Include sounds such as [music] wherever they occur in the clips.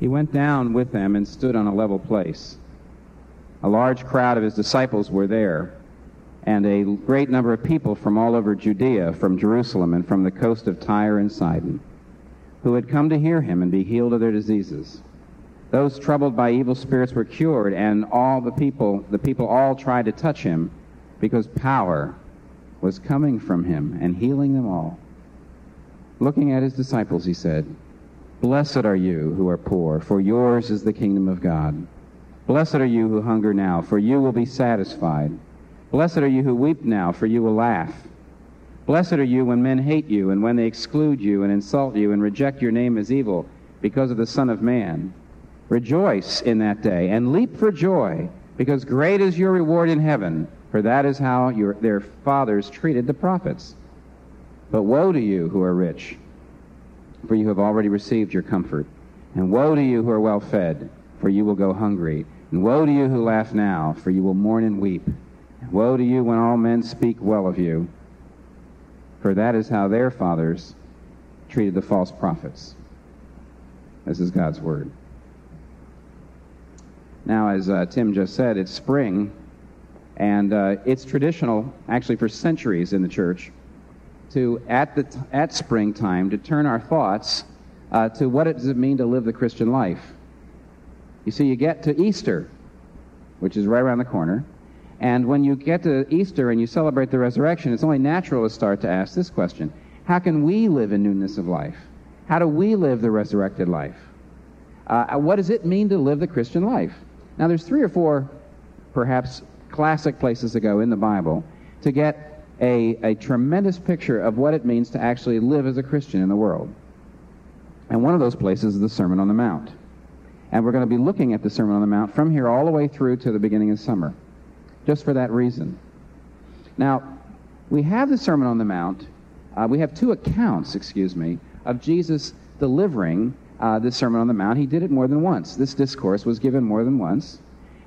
He went down with them and stood on a level place. A large crowd of his disciples were there, and a great number of people from all over Judea, from Jerusalem, and from the coast of Tyre and Sidon, who had come to hear him and be healed of their diseases. Those troubled by evil spirits were cured, and all the people, the people all tried to touch him, because power was coming from him and healing them all. Looking at his disciples, he said, Blessed are you who are poor, for yours is the kingdom of God. Blessed are you who hunger now, for you will be satisfied. Blessed are you who weep now, for you will laugh. Blessed are you when men hate you, and when they exclude you, and insult you, and reject your name as evil, because of the Son of Man. Rejoice in that day, and leap for joy, because great is your reward in heaven, for that is how your, their fathers treated the prophets. But woe to you who are rich, for you have already received your comfort. And woe to you who are well fed, for you will go hungry. And woe to you who laugh now, for you will mourn and weep. And woe to you when all men speak well of you, for that is how their fathers treated the false prophets. This is God's word. Now, as uh, Tim just said, it's spring, and uh, it's traditional, actually, for centuries in the church to, at, the at springtime, to turn our thoughts uh, to what it does it mean to live the Christian life. You see, you get to Easter, which is right around the corner, and when you get to Easter and you celebrate the resurrection, it's only natural to start to ask this question How can we live in newness of life? How do we live the resurrected life? Uh, what does it mean to live the Christian life? Now, there's three or four, perhaps, classic places to go in the Bible to get a, a tremendous picture of what it means to actually live as a Christian in the world. And one of those places is the Sermon on the Mount. And we're going to be looking at the Sermon on the Mount from here all the way through to the beginning of summer, just for that reason. Now, we have the Sermon on the Mount. Uh, we have two accounts, excuse me, of Jesus delivering uh, the Sermon on the Mount. He did it more than once. This discourse was given more than once.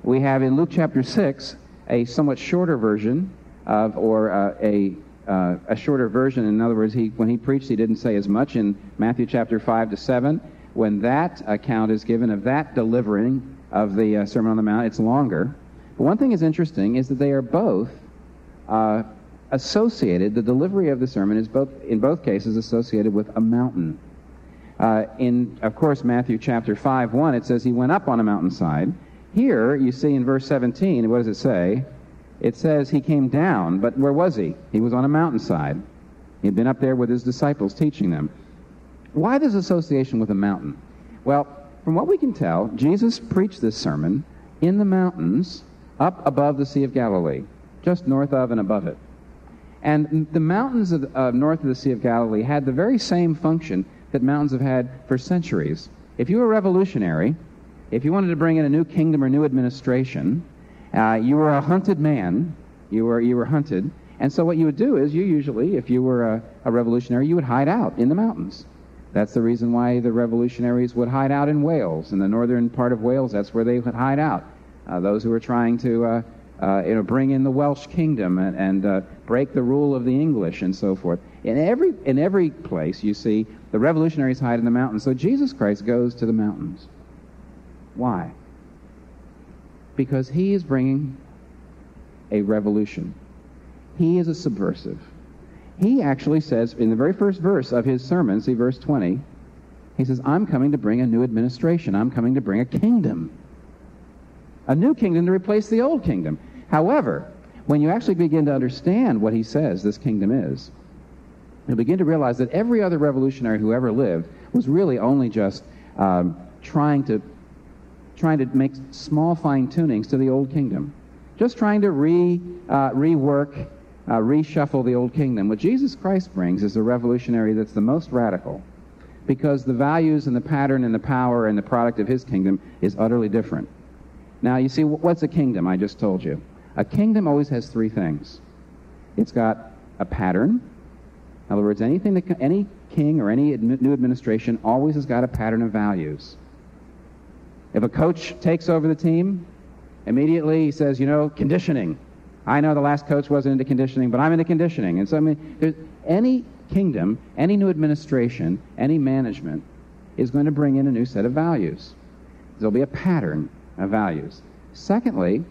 We have in Luke chapter 6 a somewhat shorter version of, or uh, a, uh, a shorter version. In other words, he, when he preached, he didn't say as much in Matthew chapter 5 to 7. When that account is given of that delivering of the uh, Sermon on the Mount, it's longer. But one thing is interesting is that they are both uh, associated, the delivery of the sermon is both, in both cases, associated with a mountain. Uh, in, of course, Matthew chapter 5, 1, it says he went up on a mountainside. Here, you see in verse 17, what does it say? It says he came down, but where was he? He was on a mountainside. He had been up there with his disciples teaching them. Why this association with a mountain? Well, from what we can tell, Jesus preached this sermon in the mountains up above the Sea of Galilee, just north of and above it. And the mountains of, uh, north of the Sea of Galilee had the very same function that mountains have had for centuries. If you were revolutionary, if you wanted to bring in a new kingdom or new administration, uh, you were a hunted man. You were, you were hunted. And so what you would do is you usually, if you were a, a revolutionary, you would hide out in the mountains. That's the reason why the revolutionaries would hide out in Wales, in the northern part of Wales. That's where they would hide out. Uh, those who were trying to, uh, uh, you know, bring in the Welsh kingdom and, and uh, break the rule of the English and so forth. In every in every place, you see the revolutionaries hide in the mountains. So Jesus Christ goes to the mountains. Why? Because he is bringing a revolution. He is a subversive. He actually says in the very first verse of his sermon, see verse 20, he says, I'm coming to bring a new administration. I'm coming to bring a kingdom. A new kingdom to replace the old kingdom. However, when you actually begin to understand what he says this kingdom is, you'll begin to realize that every other revolutionary who ever lived was really only just um, trying to trying to make small fine tunings to the old kingdom, just trying to re, uh, rework, uh, reshuffle the old kingdom. What Jesus Christ brings is a revolutionary that's the most radical because the values and the pattern and the power and the product of his kingdom is utterly different. Now, you see, what's a kingdom? I just told you. A kingdom always has three things it's got a pattern. In other words, anything that, any king or any new administration always has got a pattern of values. If a coach takes over the team, immediately he says, you know, conditioning. I know the last coach wasn't into conditioning, but I'm into conditioning. And so, I mean, any kingdom, any new administration, any management is going to bring in a new set of values. There'll be a pattern of values. Secondly,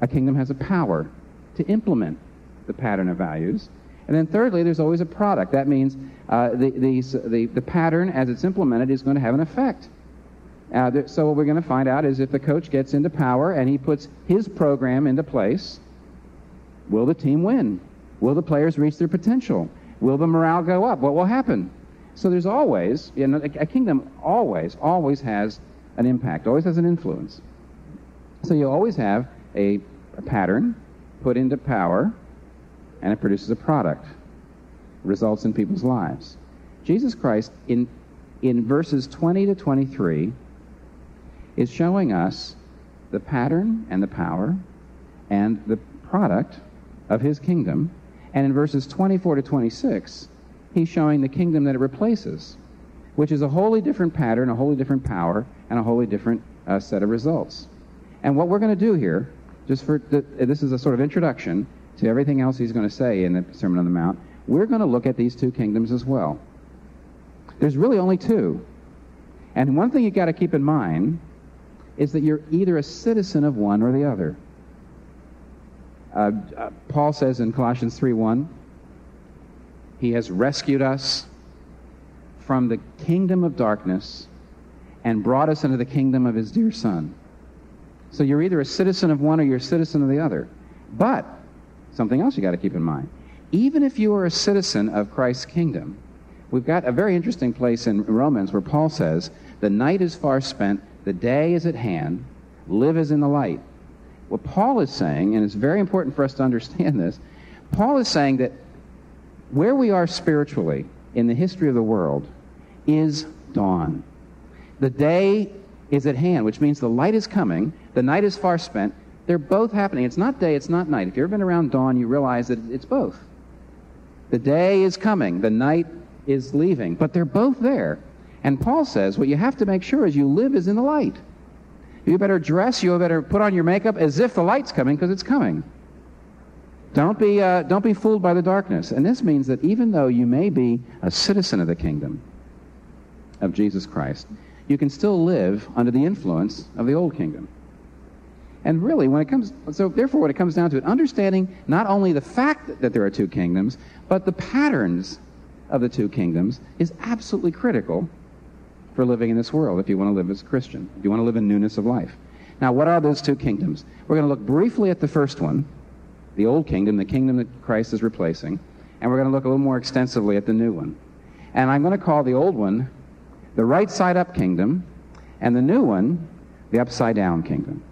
a kingdom has a power to implement the pattern of values. And then thirdly, there's always a product. That means uh, the, the, the, the, pattern, as it's implemented, is going to have an effect. Uh, there, so what we're going to find out is if the coach gets into power and he puts his program into place, will the team win? Will the players reach their potential? Will the morale go up? What will happen? So there's always, you know, a kingdom always, always has an impact, always has an influence. So you always have a, a pattern put into power, and it produces a product, results in people's lives. Jesus Christ, in, in verses 20 to 23, is showing us the pattern and the power and the product of his kingdom. And in verses 24 to 26, he's showing the kingdom that it replaces, which is a wholly different pattern, a wholly different power, and a wholly different uh, set of results. And what we're going to do here, just for th- this is a sort of introduction to everything else he's going to say in the Sermon on the Mount, we're going to look at these two kingdoms as well. There's really only two. And one thing you've got to keep in mind is that you're either a citizen of one or the other. Uh, uh, Paul says in Colossians 3:1, He has rescued us from the kingdom of darkness and brought us into the kingdom of His dear Son. So you're either a citizen of one or you're a citizen of the other. But something else you got to keep in mind. Even if you are a citizen of Christ's kingdom, we've got a very interesting place in Romans where Paul says, The night is far spent, the day is at hand, live as in the light. What Paul is saying, and it's very important for us to understand this, Paul is saying that where we are spiritually in the history of the world is dawn. The day is at hand, which means the light is coming, the night is far spent. They're both happening. It's not day, it's not night. If you've ever been around dawn, you realize that it's both. The day is coming, the night is leaving, but they're both there. And Paul says what you have to make sure is you live as in the light. You better dress, you better put on your makeup as if the light's coming because it's coming. Don't be, uh, don't be fooled by the darkness. And this means that even though you may be a citizen of the kingdom of Jesus Christ, you can still live under the influence of the old kingdom. And really, when it comes, so therefore, when it comes down to it, understanding not only the fact that there are two kingdoms, but the patterns of the two kingdoms is absolutely critical for living in this world if you want to live as a Christian, if you want to live in newness of life. Now, what are those two kingdoms? We're going to look briefly at the first one, the old kingdom, the kingdom that Christ is replacing, and we're going to look a little more extensively at the new one. And I'm going to call the old one the right side up kingdom, and the new one the upside down kingdom.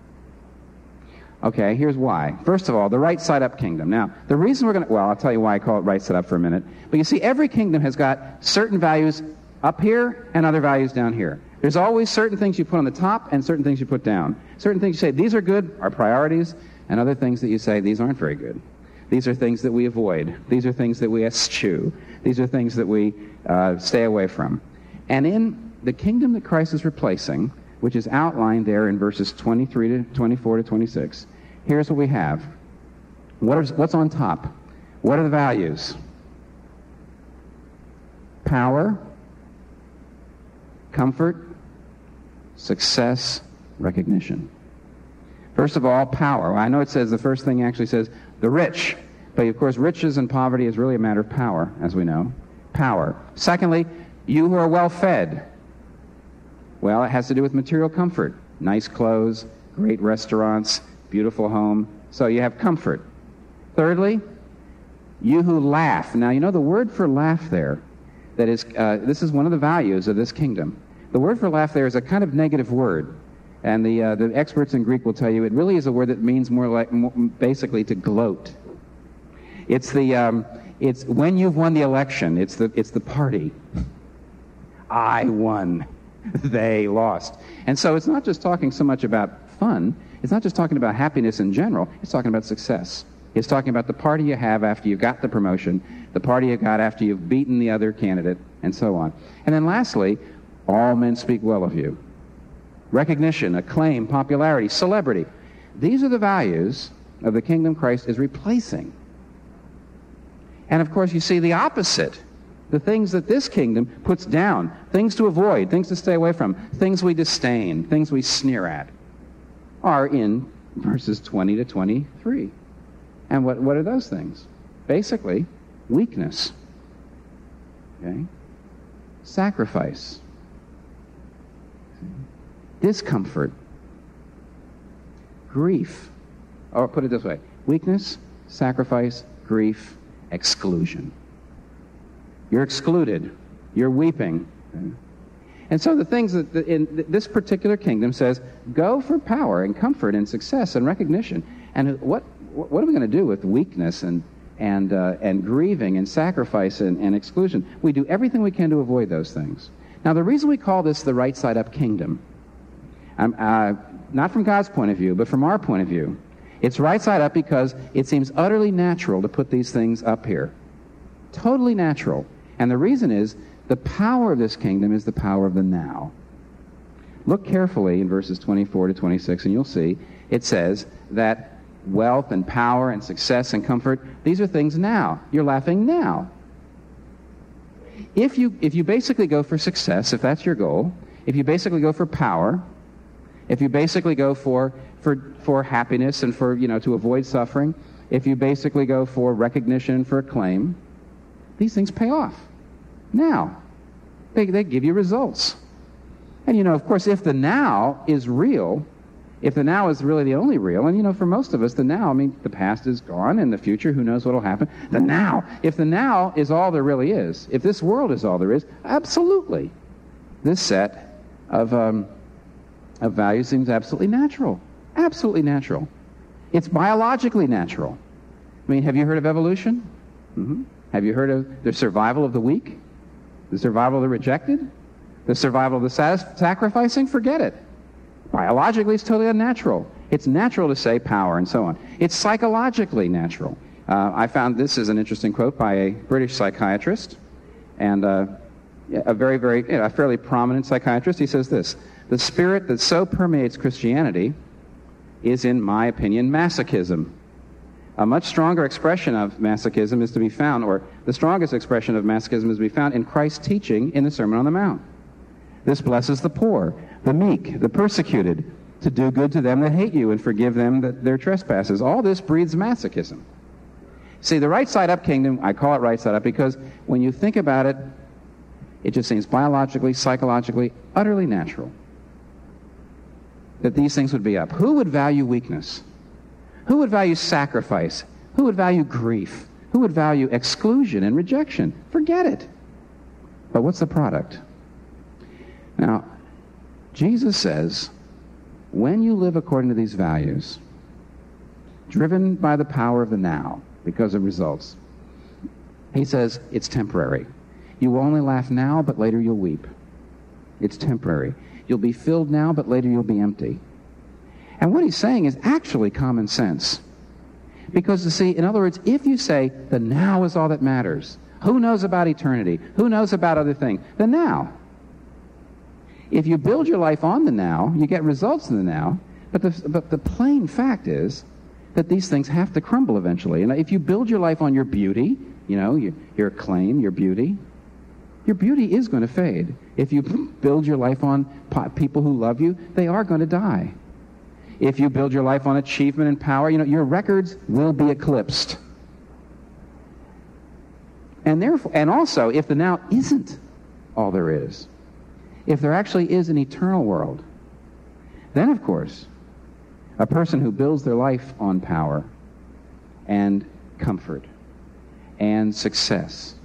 Okay, here's why. First of all, the right side up kingdom. Now, the reason we're going to, well, I'll tell you why I call it right side up for a minute. But you see, every kingdom has got certain values up here and other values down here. There's always certain things you put on the top and certain things you put down. Certain things you say, these are good, are priorities, and other things that you say, these aren't very good. These are things that we avoid. These are things that we eschew. These are things that we uh, stay away from. And in the kingdom that Christ is replacing, which is outlined there in verses 23 to 24 to 26, here's what we have. What is, what's on top? What are the values? Power, comfort, success, recognition. First of all, power. I know it says the first thing actually says the rich, but of course, riches and poverty is really a matter of power, as we know. Power. Secondly, you who are well fed. Well, it has to do with material comfort nice clothes, great restaurants, beautiful home. So you have comfort. Thirdly, you who laugh. Now, you know the word for laugh there, that is, uh, this is one of the values of this kingdom. The word for laugh there is a kind of negative word. And the, uh, the experts in Greek will tell you it really is a word that means more like, more, basically to gloat. It's the, um, it's when you've won the election, it's the, it's the party. I won. [laughs] they lost. And so it's not just talking so much about fun. It's not just talking about happiness in general. It's talking about success. It's talking about the party you have after you got the promotion, the party you got after you've beaten the other candidate, and so on. And then lastly, all men speak well of you. Recognition, acclaim, popularity, celebrity. These are the values of the kingdom Christ is replacing. And of course, you see the opposite The things that this kingdom puts down, things to avoid, things to stay away from, things we disdain, things we sneer at, are in verses 20 to 23. And what, what are those things? Basically, weakness, okay? sacrifice, discomfort, grief. Or put it this way weakness, sacrifice, grief, exclusion. You're excluded. You're weeping. And so the things that in this particular kingdom says, go for power and comfort and success and recognition. And what, what are we going to do with weakness and, and, uh, and grieving and sacrifice and, and exclusion? We do everything we can to avoid those things. Now, the reason we call this the right side up kingdom, uh, not from God's point of view, but from our point of view, it's right side up because it seems utterly natural to put these things up here. Totally natural. And the reason is the power of this kingdom is the power of the now. Look carefully in verses 24 to 26, and you'll see it says that wealth and power and success and comfort, these are things now. You're laughing now. If you, if you basically go for success, if that's your goal, if you basically go for power, if you basically go for, for, for happiness and for, you know, to avoid suffering, if you basically go for recognition, for acclaim, these things pay off. Now, they, they give you results. And, you know, of course, if the now is real, if the now is really the only real, and, you know, for most of us, the now, I mean, the past is gone, and the future, who knows what will happen. The now, if the now is all there really is, if this world is all there is, absolutely. This set of, um, of value seems absolutely natural. Absolutely natural. It's biologically natural. I mean, have you heard of evolution? Mm-hmm. Have you heard of the survival of the weak? The survival of the rejected? The survival of the sacrificing? Forget it. Biologically, it's totally unnatural. It's natural to say power and so on. It's psychologically natural. Uh, I found this is an interesting quote by a British psychiatrist and uh, a very, very, you know, a fairly prominent psychiatrist. He says this The spirit that so permeates Christianity is, in my opinion, masochism. A much stronger expression of masochism is to be found, or the strongest expression of masochism is to be found in Christ's teaching in the Sermon on the Mount. This blesses the poor, the meek, the persecuted, to do good to them that hate you and forgive them their trespasses. All this breeds masochism. See, the right side up kingdom, I call it right side up because when you think about it, it just seems biologically, psychologically, utterly natural that these things would be up. Who would value weakness? Who would value sacrifice? Who would value grief? Who would value exclusion and rejection? Forget it. But what's the product? Now, Jesus says, when you live according to these values, driven by the power of the now because of results, he says it's temporary. You will only laugh now, but later you'll weep. It's temporary. You'll be filled now, but later you'll be empty. And what he's saying is actually common sense. Because, you see, in other words, if you say the now is all that matters, who knows about eternity? Who knows about other things? The now. If you build your life on the now, you get results in the now. But the, but the plain fact is that these things have to crumble eventually. And if you build your life on your beauty, you know, your, your your beauty, your beauty is going to fade. If you build your life on people who love you, they are going to die. If you build your life on achievement and power, you know, your records will be eclipsed. And therefore, and also, if the now isn't all there is, if there actually is an eternal world, then of course, a person who builds their life on power and comfort and success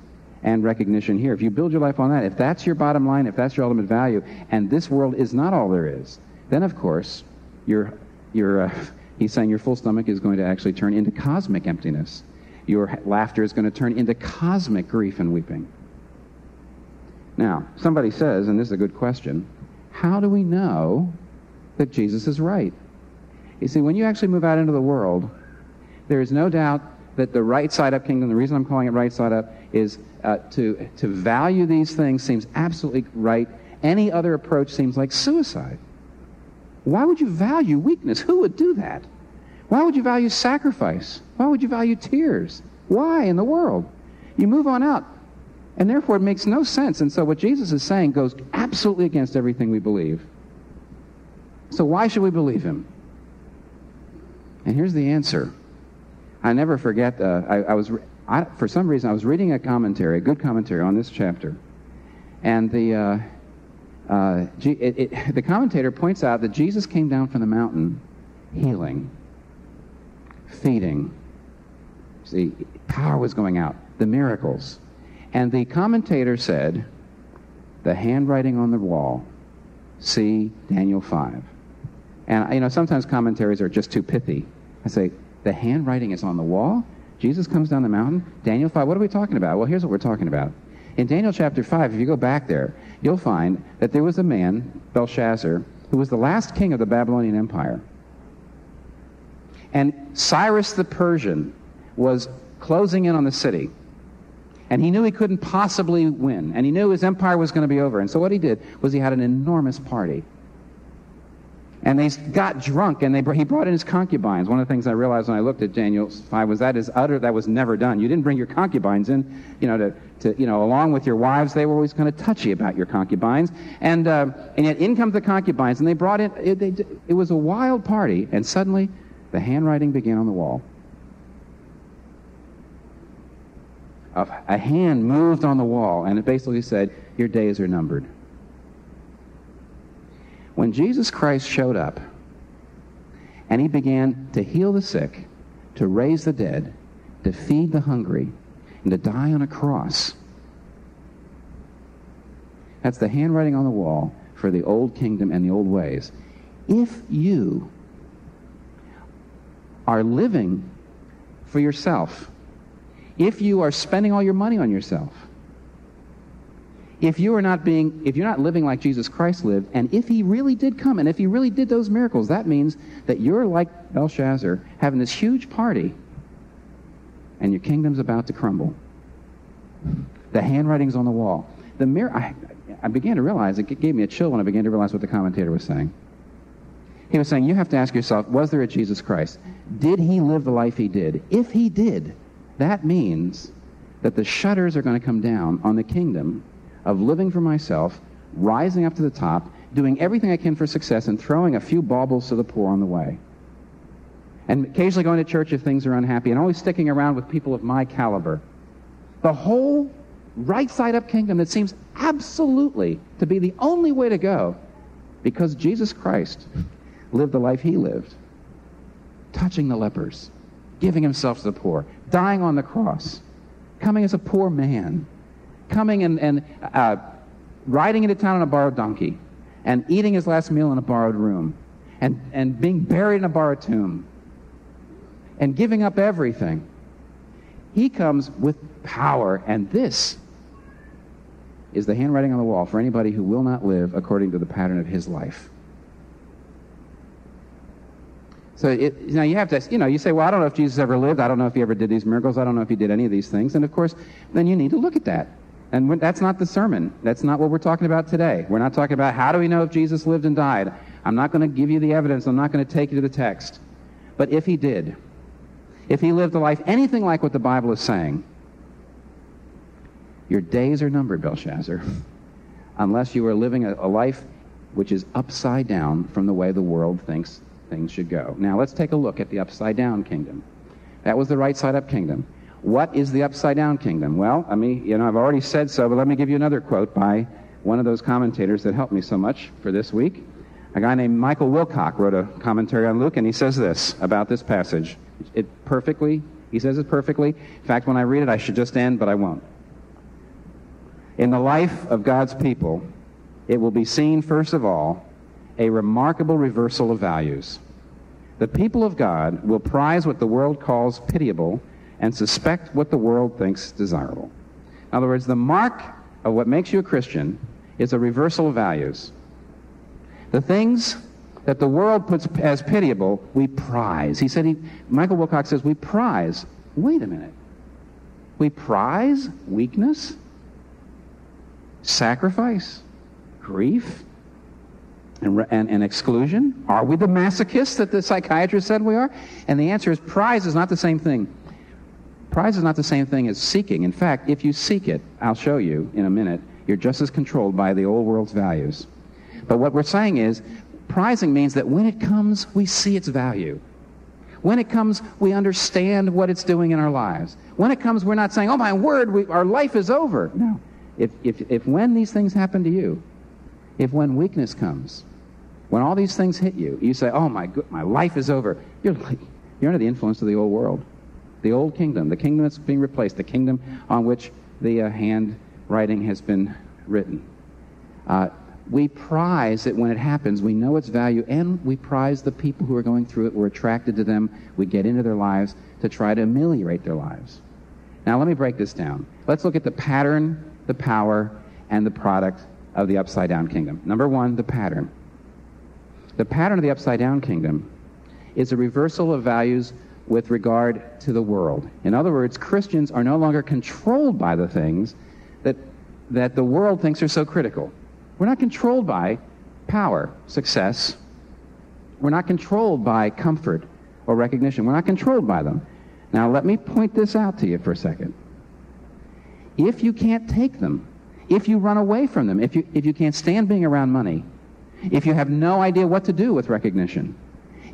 and recognition here, if you build your life on that, if that's your bottom line, if that's your ultimate value, and this world is not all there is, then of course, your, your, uh, [laughs] he's saying your full stomach is going to actually turn into cosmic emptiness. Your laughter is going to turn into cosmic grief and weeping. Now, somebody says, and this is a good question, how do we know that Jesus is right? You see, when you actually move out into the world, there is no doubt that the right side up kingdom, the reason I'm calling it right side up, is uh, to, to value these things seems absolutely right. Any other approach seems like suicide. Why would you value weakness? Who would do that? Why would you value sacrifice? Why would you value tears? Why in the world? You move on out And therefore, it makes no sense. And so, what Jesus is saying goes absolutely against everything we believe. So, why should we believe him? And here's the answer. I never forget, uh, I, I, was, I, for some reason, I was reading a commentary, a good commentary on this chapter. And the, uh, uh, it, it, [laughs] the commentator points out that Jesus came down from the mountain healing, feeding. See, power was going out, the miracles. And the commentator said, the handwriting on the wall, see Daniel 5. And, you know, sometimes commentaries are just too pithy. I say, the handwriting is on the wall? Jesus comes down the mountain? Daniel 5, what are we talking about? Well, here's what we're talking about. In Daniel chapter 5, if you go back there, you'll find that there was a man, Belshazzar, who was the last king of the Babylonian Empire. And Cyrus the Persian was closing in on the city. And he knew he couldn't possibly win. And he knew his empire was going to be over. And so what he did was he had an enormous party. And they got drunk, and they, he brought in his concubines. One of the things I realized when I looked at Daniel 5 was that is utter, that was never done. You didn't bring your concubines in, you know, to, to you know, along with your wives. They were always kind of touchy about your concubines. And, uh, and yet in comes the concubines, and they brought in, it, they, it was a wild party, and suddenly the handwriting began on the wall. a hand moved on the wall, and it basically said, Your days are numbered. When Jesus Christ showed up and he began to heal the sick, to raise the dead, to feed the hungry, and to die on a cross, that's the handwriting on the wall for the old kingdom and the old ways. If you are living for yourself, if you are spending all your money on yourself, if you are not being, if you're not living like Jesus Christ lived, and if he really did come, and if he really did those miracles, that means that you're like Belshazzar, having this huge party, and your kingdom's about to crumble. The handwriting's on the wall. The mirror, I, I began to realize, it gave me a chill when I began to realize what the commentator was saying. He was saying, you have to ask yourself, was there a Jesus Christ? Did he live the life he did? If he did, that means that the shutters are going to come down on the kingdom of living for myself, rising up to the top, doing everything I can for success, and throwing a few baubles to the poor on the way. And occasionally going to church if things are unhappy, and always sticking around with people of my caliber. The whole right side up kingdom that seems absolutely to be the only way to go because Jesus Christ lived the life he lived, touching the lepers, giving himself to the poor, dying on the cross, coming as a poor man, coming and, and uh, riding into town on a borrowed donkey, and eating his last meal in a borrowed room, and, and being buried in a borrowed tomb, and giving up everything. He comes with power, and this is the handwriting on the wall for anybody who will not live according to the pattern of his life. So it, know, you have to, you know, you say, well, I don't know if Jesus ever lived. I don't know if he ever did these miracles. I don't know if he did any of these things. And of course, then you need to look at that. And that's not the sermon. That's not what we're talking about today. We're not talking about how do we know if Jesus lived and died. I'm not going to give you the evidence. I'm not going to take you to the text. But if he did, if he lived a life anything like what the Bible is saying, your days are numbered, Belshazzar, [laughs] unless you are living a, a life which is upside down from the way the world thinks things should go. Now let's take a look at the upside down kingdom. That was the right side up kingdom. What is the upside down kingdom? Well, I mean, you know, I've already said so, but let me give you another quote by one of those commentators that helped me so much for this week. A guy named Michael Wilcock wrote a commentary on Luke, and he says this about this passage. It perfectly, he says it perfectly. In fact, when I read it, I should just end, but I won't. In the life of God's people, it will be seen, first of all, a remarkable reversal of values. The people of God will prize what the world calls pitiable and suspect what the world thinks desirable. In other words, the mark of what makes you a Christian is a reversal of values. The things that the world puts as pitiable, we prize. He said, he, Michael Wilcock says, we prize. Wait a minute. We prize weakness, sacrifice, grief, and, and, and, exclusion? Are we the masochists that the psychiatrist said we are? And the answer is prize is not the same thing. Prize is not the same thing as seeking. In fact, if you seek it, I'll show you in a minute, you're just as controlled by the old world's values. But what we're saying is, prizing means that when it comes, we see its value. When it comes, we understand what it's doing in our lives. When it comes, we're not saying, oh my word, we, our life is over. No. If, if, if when these things happen to you, if when weakness comes, when all these things hit you, you say, oh my, good, my life is over, you're, like, you're under the influence of the old world. The old kingdom, the kingdom that's being replaced, the kingdom on which the uh, handwriting has been written. Uh, we prize it when it happens. We know its value, and we prize the people who are going through it. We're attracted to them. We get into their lives to try to ameliorate their lives. Now, let me break this down. Let's look at the pattern, the power, and the product of the upside down kingdom. Number one, the pattern. The pattern of the upside down kingdom is a reversal of values with regard to the world. In other words, Christians are no longer controlled by the things that, that the world thinks are so critical. We're not controlled by power, success. We're not controlled by comfort or recognition. We're not controlled by them. Now, let me point this out to you for a second. If you can't take them, if you run away from them, if you, if you can't stand being around money, if you have no idea what to do with recognition,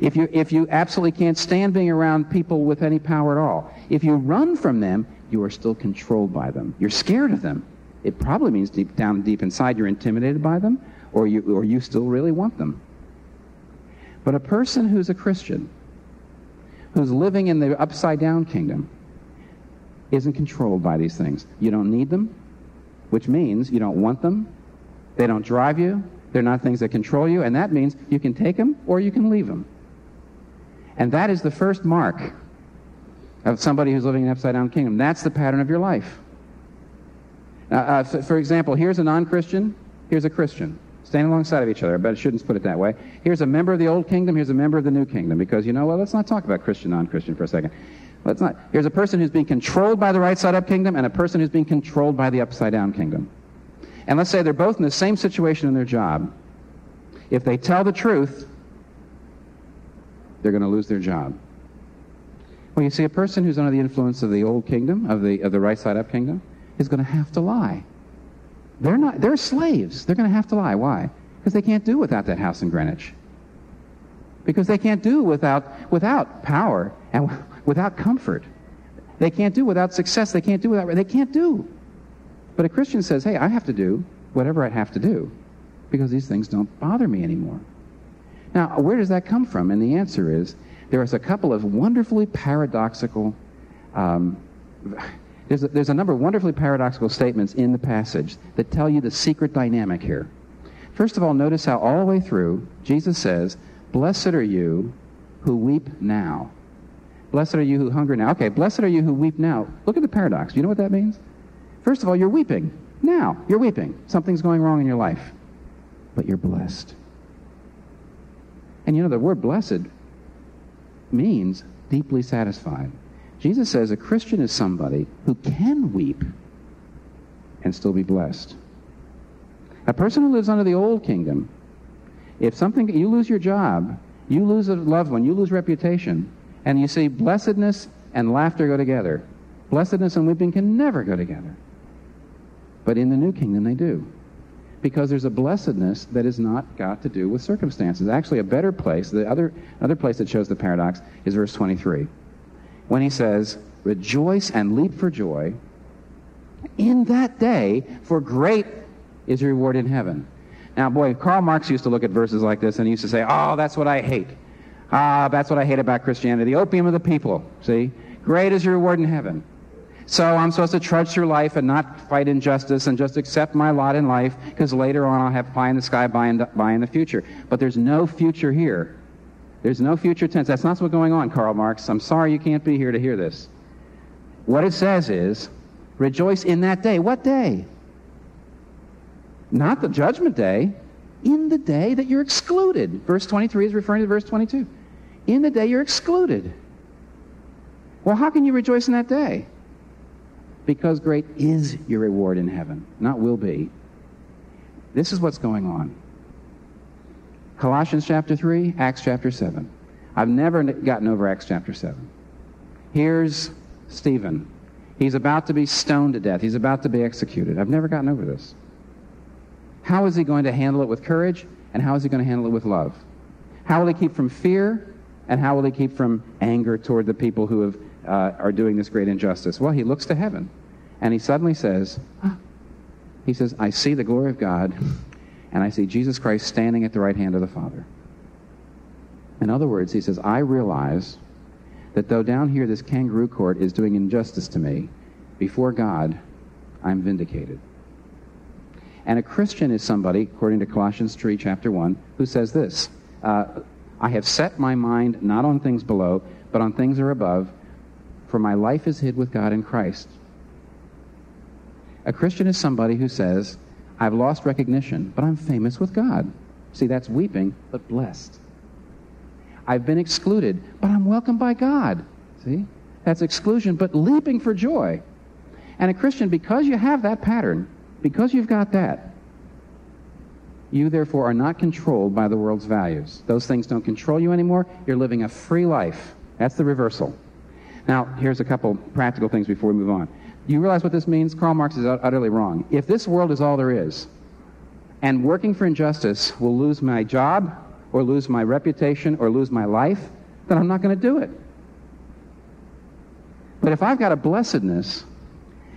if you, if you absolutely can't stand being around people with any power at all, if you run from them, you are still controlled by them. You're scared of them. It probably means deep down, deep inside, you're intimidated by them, or you, or you still really want them. But a person who's a Christian, who's living in the upside down kingdom, isn't controlled by these things. You don't need them, which means you don't want them. They don't drive you. They're not things that control you, and that means you can take them or you can leave them. And that is the first mark of somebody who's living in an upside down kingdom. That's the pattern of your life. Uh, for example, here's a non Christian, here's a Christian. Standing alongside of each other, but I shouldn't put it that way. Here's a member of the old kingdom, here's a member of the new kingdom. Because, you know, well, let's not talk about Christian, non Christian for a second. Let's not. Here's a person who's being controlled by the right side up kingdom and a person who's being controlled by the upside down kingdom. And let's say they're both in the same situation in their job. If they tell the truth, they're going to lose their job. Well, you see, a person who's under the influence of the old kingdom, of the, of the right side up kingdom, is going to have to lie. They're not, they're slaves. They're going to have to lie. Why? Because they can't do without that house in Greenwich. Because they can't do without, without power and without comfort. They can't do without success. They can't do without, they can't do. But a Christian says, hey, I have to do whatever I have to do because these things don't bother me anymore. Now, where does that come from? And the answer is there is a couple of wonderfully paradoxical um, there's a, there's a number of wonderfully paradoxical statements in the passage that tell you the secret dynamic here. First of all, notice how all the way through, Jesus says, Blessed are you who weep now. Blessed are you who hunger now. Okay, blessed are you who weep now. Look at the paradox. Do you know what that means? First of all, you're weeping. Now, you're weeping. Something's going wrong in your life. But you're blessed. And you know, the word blessed means deeply satisfied. Jesus says a Christian is somebody who can weep and still be blessed. A person who lives under the old kingdom, if something, you lose your job, you lose a loved one, you lose reputation, and you see blessedness and laughter go together. Blessedness and weeping can never go together. But in the new kingdom, they do. Because there's a blessedness that has not got to do with circumstances. Actually, a better place, the other, other place that shows the paradox is verse 23 when he says, Rejoice and leap for joy in that day, for great is your reward in heaven. Now, boy, Karl Marx used to look at verses like this and he used to say, Oh, that's what I hate. Ah, that's what I hate about Christianity. The opium of the people. See? Great is your reward in heaven. So I'm supposed to trudge through life and not fight injustice and just accept my lot in life because later on I'll have pie in the sky by in, by in the future. But there's no future here. There's no future tense. That's not what's going on, Karl Marx. I'm sorry you can't be here to hear this. What it says is, rejoice in that day. What day? Not the judgment day. In the day that you're excluded. Verse 23 is referring to verse 22. In the day you're excluded. Well, how can you rejoice in that day? Because great is your reward in heaven, not will be. This is what's going on. Colossians chapter 3, Acts chapter 7. I've never gotten over Acts chapter 7. Here's Stephen. He's about to be stoned to death. He's about to be executed. I've never gotten over this. How is he going to handle it with courage? And how is he going to handle it with love? How will he keep from fear? And how will he keep from anger toward the people who have, uh, are doing this great injustice? Well, he looks to heaven and he suddenly says, he says, I see the glory of God and I see Jesus Christ standing at the right hand of the Father. In other words, he says, I realize that though down here this kangaroo court is doing injustice to me, before God, I'm vindicated. And a Christian is somebody, according to Colossians 3, chapter 1, who says this uh, I have set my mind not on things below, but on things that are above, for my life is hid with God in Christ. A Christian is somebody who says, I've lost recognition, but I'm famous with God. See, that's weeping, but blessed. I've been excluded, but I'm welcomed by God. See? That's exclusion, but leaping for joy. And a Christian, because you have that pattern, because you've got that, you therefore are not controlled by the world's values. Those things don't control you anymore. You're living a free life. That's the reversal. Now, here's a couple practical things before we move on. Do you realize what this means? Karl Marx is utterly wrong. If this world is all there is, and working for injustice will lose my job, or lose my reputation, or lose my life, then I'm not going to do it. But if I've got a blessedness,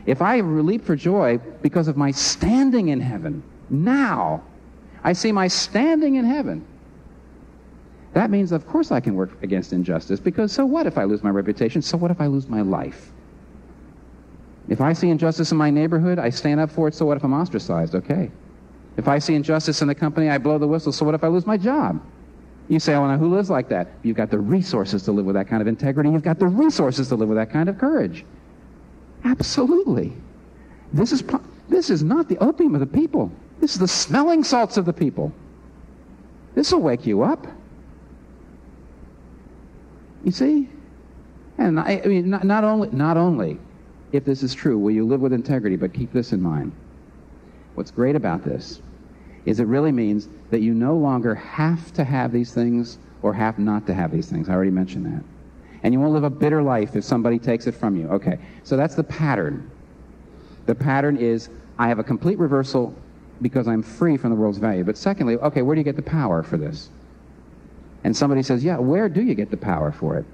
if I leap for joy because of my standing in heaven, now, I see my standing in heaven. That means, of course, I can work against injustice because so what if I lose my reputation? So what if I lose my life? If I see injustice in my neighborhood, I stand up for it. So what if I'm ostracized? Okay. If I see injustice in the company, I blow the whistle. So what if I lose my job? You say, oh, now who lives like that? You've got the resources to live with that kind of integrity. You've got the resources to live with that kind of courage. Absolutely. This is, this is not the opium of the people. This is the smelling salts of the people. This will wake you up. You see? And I, I mean, not, not, only, not only if this is true, will you live with integrity, but keep this in mind. What's great about this is it really means that you no longer have to have these things or have not to have these things. I already mentioned that. And you won't live a bitter life if somebody takes it from you. Okay, so that's the pattern. The pattern is I have a complete reversal because I'm free from the world's value. But secondly, okay, where do you get the power for this? And somebody says, yeah, where do you get the power for it?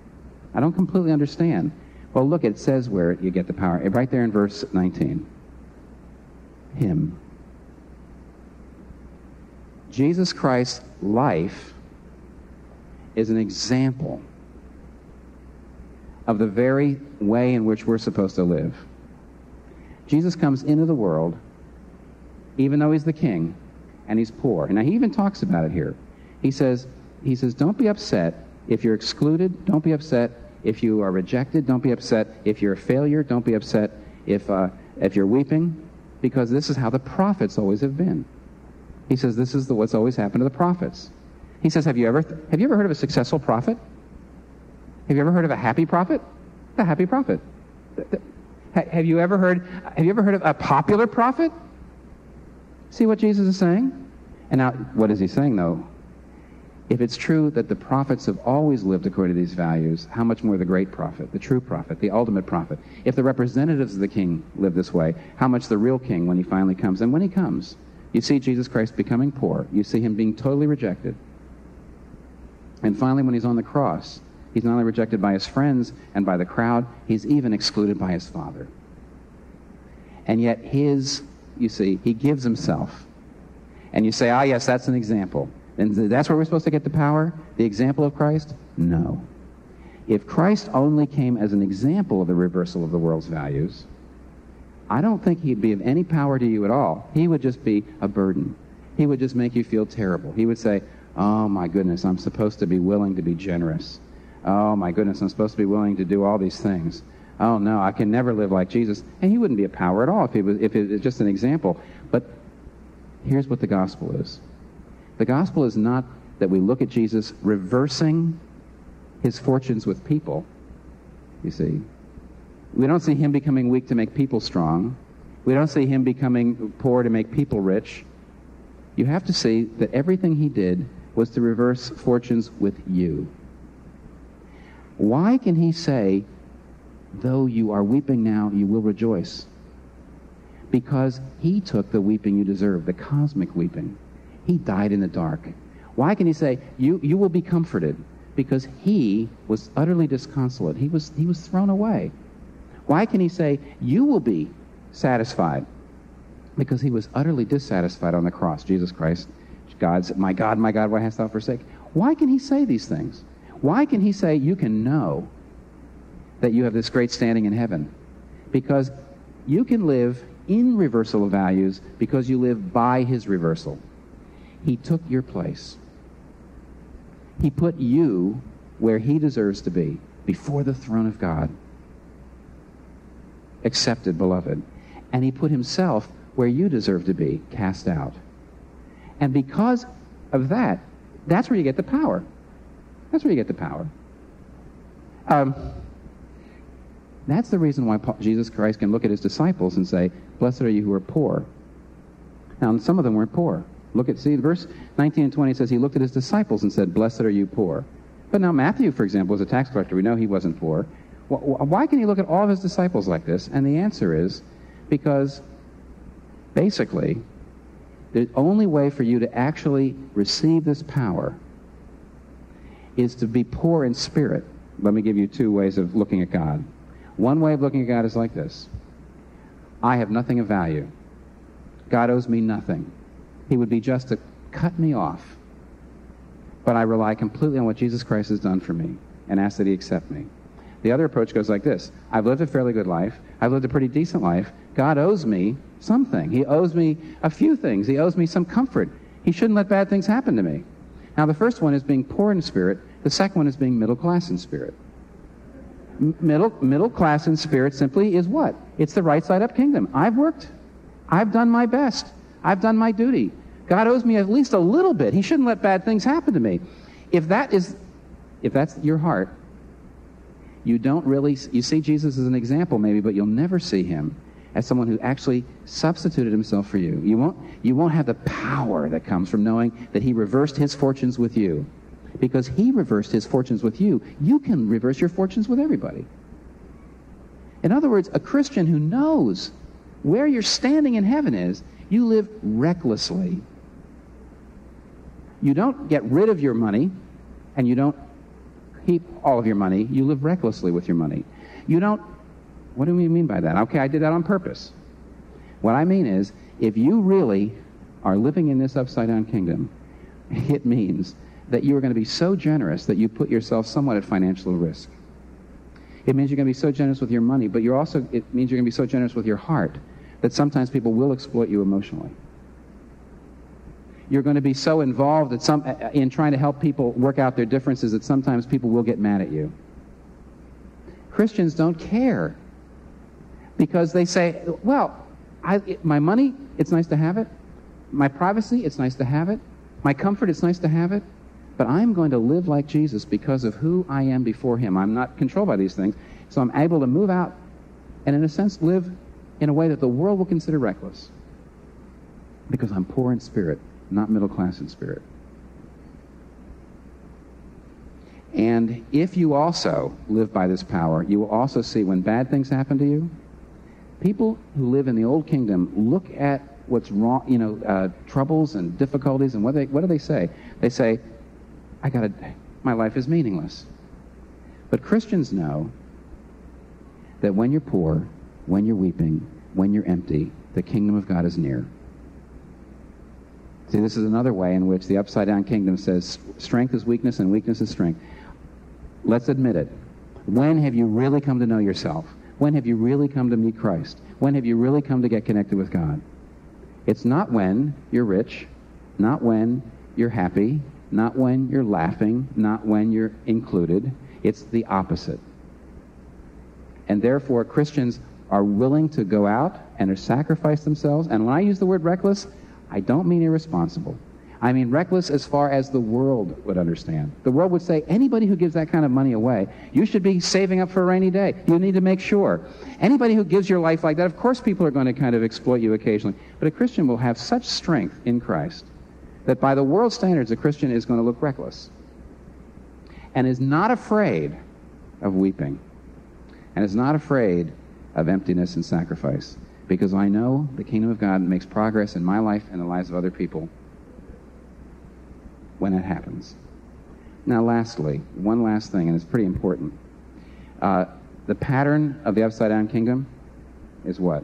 I don't completely understand. Well, look, it says where you get the power. Right there in verse 19. Him. Jesus Christ's life is an example of the very way in which we're supposed to live. Jesus comes into the world, even though he's the king, and he's poor. Now, he even talks about it here. He says, he says, don't be upset if you're excluded. Don't be upset if you are rejected. Don't be upset if you're a failure. Don't be upset if, uh, if you're weeping, because this is how the prophets always have been. He says, this is the, what's always happened to the prophets. He says, have you, ever, have you ever heard of a successful prophet? Have you ever heard of a happy prophet? A happy prophet. Have you ever heard, have you ever heard of a popular prophet? See what Jesus is saying? And now, what is he saying, though? If it's true that the prophets have always lived according to these values, how much more the great prophet, the true prophet, the ultimate prophet? If the representatives of the king live this way, how much the real king when he finally comes? And when he comes, you see Jesus Christ becoming poor. You see him being totally rejected. And finally, when he's on the cross, he's not only rejected by his friends and by the crowd, he's even excluded by his father. And yet, his, you see, he gives himself. And you say, ah, yes, that's an example. And that's where we're supposed to get the power? The example of Christ? No. If Christ only came as an example of the reversal of the world's values, I don't think he'd be of any power to you at all. He would just be a burden. He would just make you feel terrible. He would say, Oh my goodness, I'm supposed to be willing to be generous. Oh my goodness, I'm supposed to be willing to do all these things. Oh no, I can never live like Jesus. And he wouldn't be a power at all if, he was, if it was just an example. But here's what the gospel is the gospel is not that we look at Jesus reversing his fortunes with people, you see. We don't see him becoming weak to make people strong. We don't see him becoming poor to make people rich. You have to see that everything he did was to reverse fortunes with you. Why can he say, though you are weeping now, you will rejoice. Because he took the weeping you deserve, the cosmic weeping. He died in the dark. Why can he say, you, you will be comforted? Because he was utterly disconsolate. He was, he was thrown away. Why can he say, you will be satisfied? Because he was utterly dissatisfied on the cross, Jesus Christ. God's, my God, my God, why hast thou forsaken? Why can he say these things? Why can he say, you can know that you have this great standing in heaven? Because you can live in reversal of values because you live by his reversal. He took your place. He put you where he deserves to be, before the throne of God. Accepted, beloved. And he put himself where you deserve to be, cast out. And because of that, that's where you get the power. That's where you get the power. Um, that's the reason why Jesus Christ can look at his disciples and say, Blessed are you who are poor. Now, some of them weren't poor. Look at, see, verse 19 and 20 says he looked at his disciples and said, Blessed are you poor. But now Matthew, for example, was a tax collector. We know he wasn't poor. Why can he look at all of his disciples like this? And the answer is because basically, the only way for you to actually receive this power is to be poor in spirit. Let me give you two ways of looking at God. One way of looking at God is like this I have nothing of value. God owes me nothing. He would be just to cut me off. But I rely completely on what Jesus Christ has done for me and ask that He accept me. The other approach goes like this I've lived a fairly good life. I've lived a pretty decent life. God owes me something. He owes me a few things. He owes me some comfort. He shouldn't let bad things happen to me. Now, the first one is being poor in spirit. The second one is being middle class in spirit middle, middle class in spirit simply is what? It's the right side up kingdom. I've worked. I've done my best. I've done my duty. God owes me at least a little bit. He shouldn't let bad things happen to me. If that is, if that's your heart, you don't really, you see Jesus as an example maybe, but you'll never see him as someone who actually substituted himself for you. You won't, you won't have the power that comes from knowing that he reversed his fortunes with you because he reversed his fortunes with you, you can reverse your fortunes with everybody. In other words, a Christian who knows where your standing in heaven is, you live recklessly. You don't get rid of your money and you don't keep all of your money. You live recklessly with your money. You don't, what do we mean by that? Okay, I did that on purpose. What I mean is, if you really are living in this upside down kingdom, [laughs] it means that you are going to be so generous that you put yourself somewhat at financial risk. It means you're going to be so generous with your money, but you're also, it means you're going to be so generous with your heart that sometimes people will exploit you emotionally. You're going to be so involved in, some, uh, in trying to help people work out their differences that sometimes people will get mad at you. Christians don't care because they say, well, I, my money, it's nice to have it. My privacy, it's nice to have it. My comfort, it's nice to have it. But I'm going to live like Jesus because of who I am before Him. I'm not controlled by these things. So I'm able to move out and, in a sense, live in a way that the world will consider reckless. Because I'm poor in spirit, not middle class in spirit. And if you also live by this power, you will also see when bad things happen to you, people who live in the old kingdom look at what's wrong, you know, uh, troubles and difficulties, and what, they, what do they say? They say, I got to, my life is meaningless. But Christians know that when you're poor, when you're weeping, when you're empty, the kingdom of God is near. See, this is another way in which the upside down kingdom says strength is weakness and weakness is strength. Let's admit it. When have you really come to know yourself? When have you really come to meet Christ? When have you really come to get connected with God? It's not when you're rich, not when you're happy, not when you're laughing, not when you're included. It's the opposite. And therefore, Christians are willing to go out and to sacrifice themselves. And when I use the word reckless, I don't mean irresponsible. I mean reckless as far as the world would understand. The world would say anybody who gives that kind of money away, you should be saving up for a rainy day. You need to make sure. Anybody who gives your life like that, of course people are going to kind of exploit you occasionally. But a Christian will have such strength in Christ that by the world standards, a Christian is going to look reckless and is not afraid of weeping and is not afraid of emptiness and sacrifice because I know the kingdom of God makes progress in my life and the lives of other people when it happens. Now, lastly, one last thing, and it's pretty important. Uh, the pattern of the upside down kingdom is what?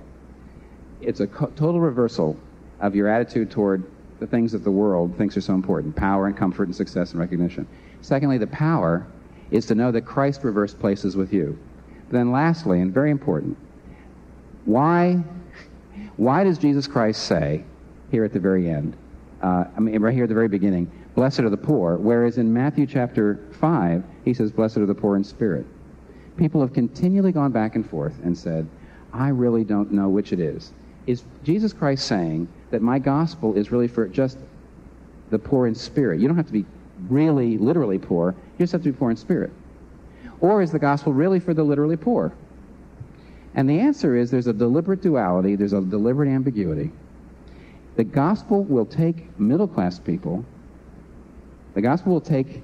It's a co- total reversal of your attitude toward the things that the world thinks are so important power and comfort and success and recognition. Secondly, the power is to know that Christ reversed places with you. Then, lastly, and very important, why, why does Jesus Christ say here at the very end, uh, I mean, right here at the very beginning, blessed are the poor, whereas in Matthew chapter 5, he says, blessed are the poor in spirit? People have continually gone back and forth and said, I really don't know which it is. Is Jesus Christ saying that my gospel is really for just the poor in spirit? You don't have to be really, literally poor. You just have to be poor in spirit. Or is the gospel really for the literally poor? And the answer is there's a deliberate duality, there's a deliberate ambiguity. The gospel will take middle class people, the gospel will take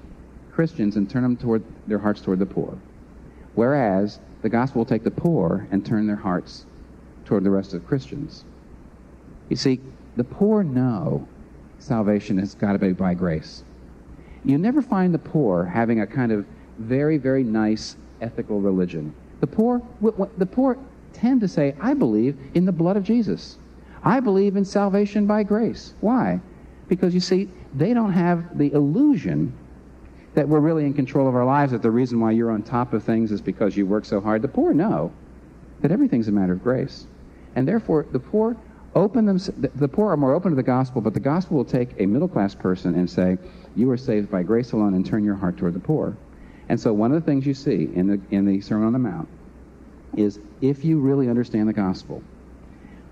Christians and turn them toward their hearts toward the poor. Whereas the gospel will take the poor and turn their hearts toward the rest of the Christians. You see, the poor know salvation has got to be by grace. You never find the poor having a kind of very, very nice ethical religion. The poor, the poor tend to say, I believe in the blood of Jesus. I believe in salvation by grace. Why? Because you see, they don't have the illusion that we're really in control of our lives, that the reason why you're on top of things is because you work so hard. The poor know that everything's a matter of grace. And therefore, the poor open them, the poor are more open to the gospel, but the gospel will take a middle class person and say, You are saved by grace alone, and turn your heart toward the poor. And so one of the things you see in the, in the Sermon on the Mount is if you really understand the gospel,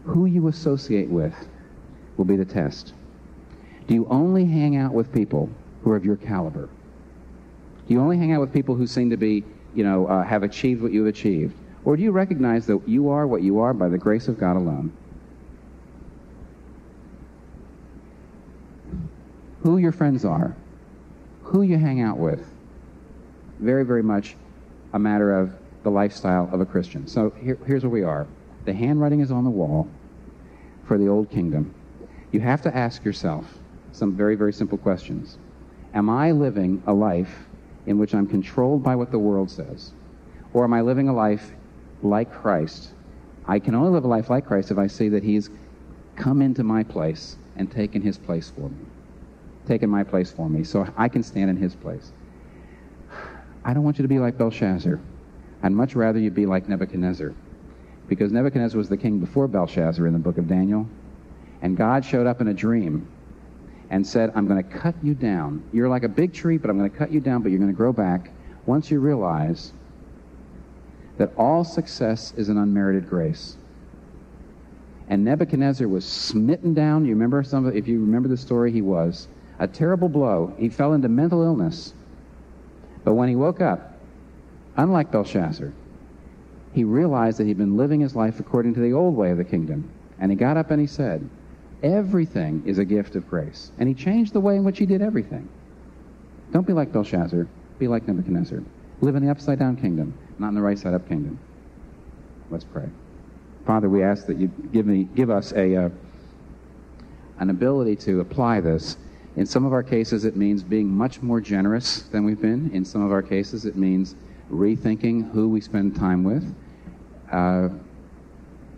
who you associate with will be the test. Do you only hang out with people who are of your caliber? Do you only hang out with people who seem to be, you know, uh, have achieved what you've achieved? Or do you recognize that you are what you are by the grace of God alone? Who your friends are, who you hang out with, very, very much a matter of the lifestyle of a Christian. So here, here's where we are. The handwriting is on the wall for the old kingdom. You have to ask yourself some very, very simple questions. Am I living a life in which I'm controlled by what the world says? Or am I living a life like Christ? I can only live a life like Christ if I see that He's come into my place and taken His place for me. Taken my place for me, so I can stand in His place. I don't want you to be like Belshazzar. I'd much rather you be like Nebuchadnezzar. Because Nebuchadnezzar was the king before Belshazzar in the book of Daniel. And God showed up in a dream and said, I'm going to cut you down. You're like a big tree, but I'm going to cut you down, but you're going to grow back once you realize that all success is an unmerited grace. And Nebuchadnezzar was smitten down. You remember some of, if you remember the story, he was a terrible blow. He fell into mental illness. But when he woke up, unlike Belshazzar, he realized that he'd been living his life according to the old way of the kingdom. And he got up and he said, Everything is a gift of grace. And he changed the way in which he did everything. Don't be like Belshazzar. Be like Nebuchadnezzar. Live in the upside down kingdom, not in the right side up kingdom. Let's pray. Father, we ask that you give me, give us a, uh, an ability to apply this in some of our cases, it means being much more generous than we've been. In some of our cases, it means rethinking who we spend time with. Uh,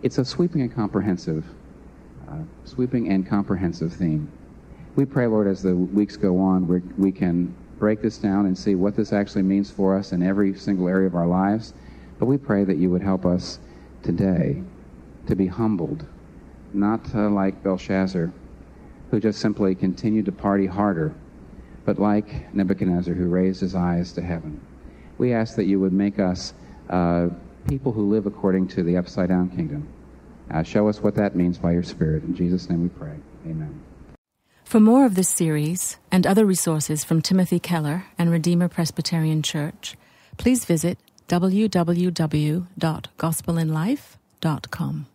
it's a sweeping and comprehensive, uh, sweeping and comprehensive theme. We pray, Lord, as the weeks go on, we we can break this down and see what this actually means for us in every single area of our lives. But we pray that you would help us today to be humbled, not uh, like Belshazzar, who just simply continued to party harder, but like Nebuchadnezzar, who raised his eyes to heaven. We ask that you would make us uh, people who live according to the upside down kingdom. Uh, show us what that means by your Spirit. In Jesus' name we pray. Amen. For more of this series and other resources from Timothy Keller and Redeemer Presbyterian Church, please visit www.gospelinlife.com.